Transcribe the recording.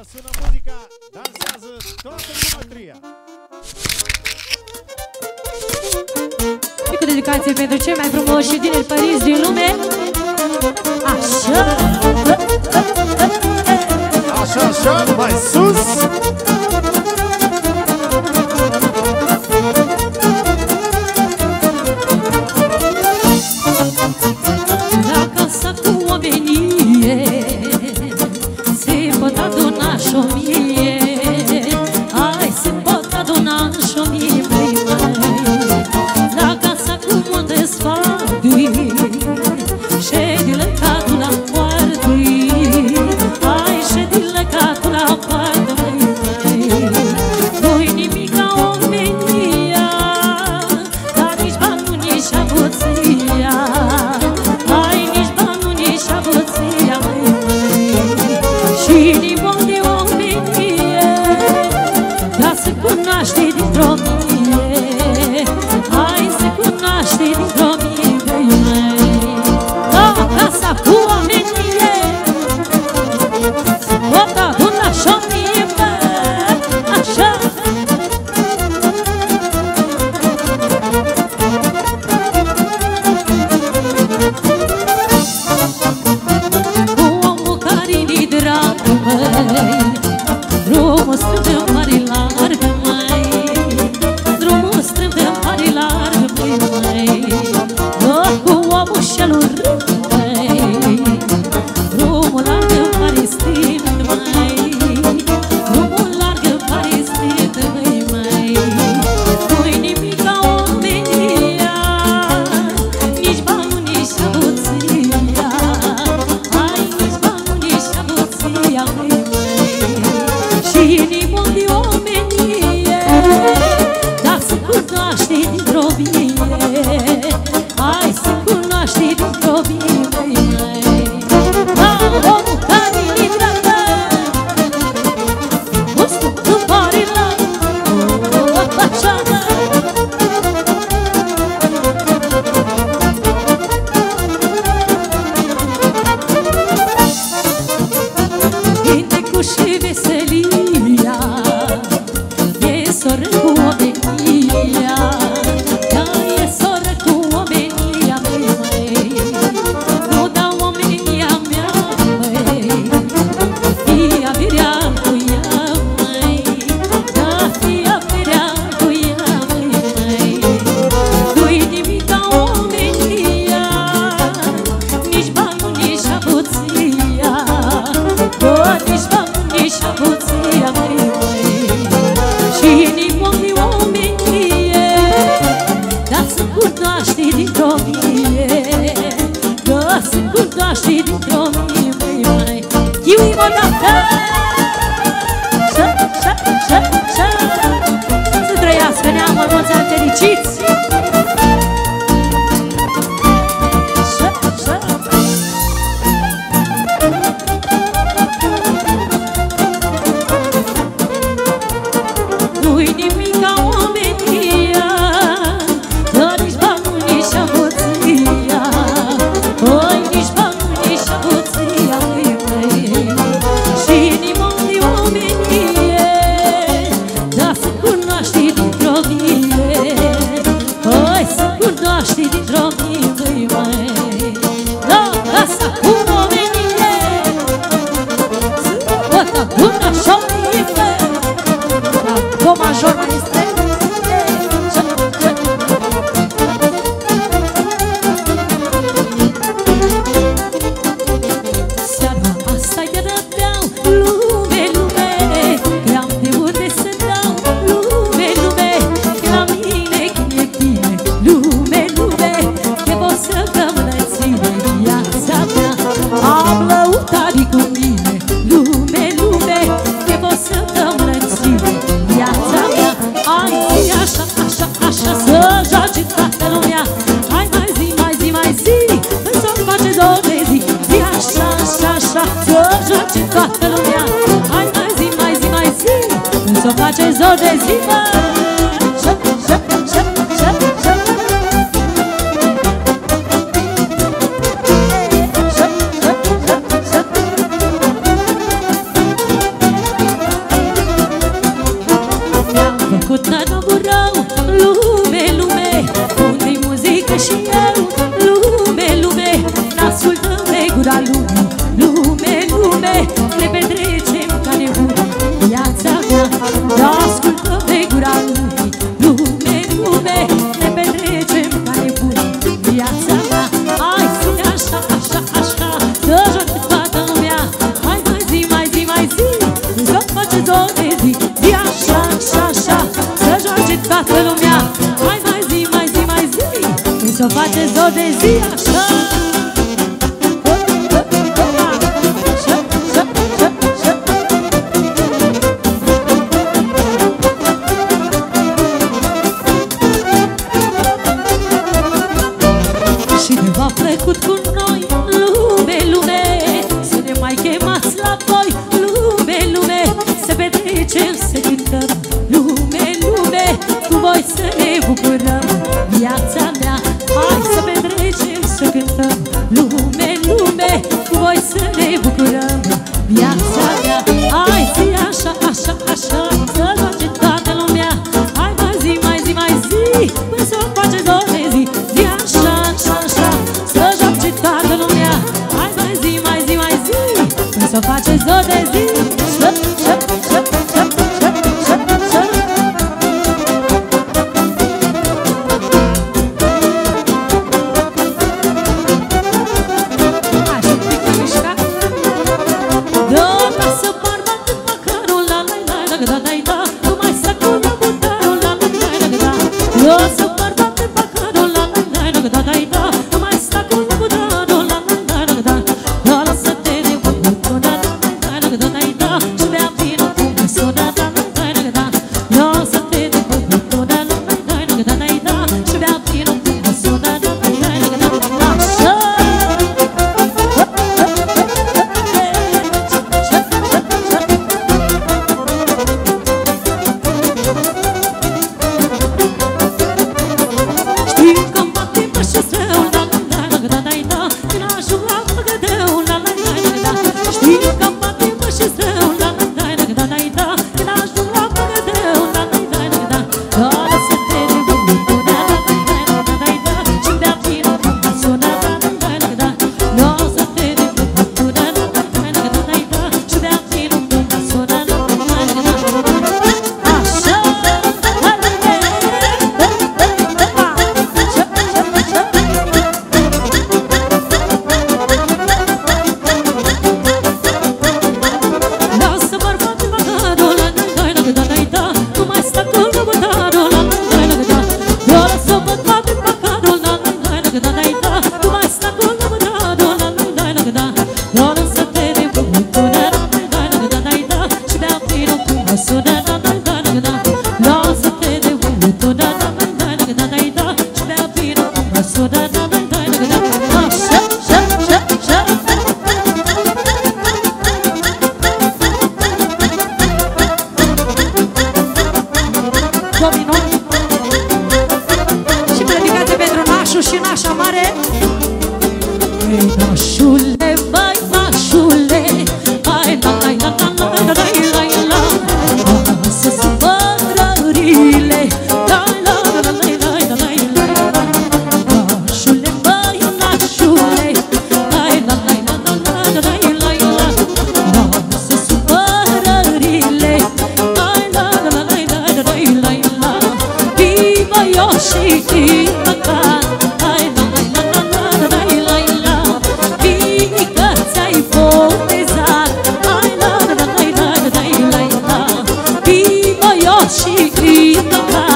Să sună muzica, dansează toată geometria. Mică dedicație pentru cei mai frumoși și tineri părinți din lume. Așa! Așa, așa, mai sus! mărunți am fericiți. o de ziua. Făcut nanobul rău, lume, lume Unde-i muzică și eu, lume, lume N-ascultăm pe gura lumii, lume, lume Ne petrec toată lumea. Hai mai zi, mai zi, mai zi. Să o faceți o de zi așa dominó te tocar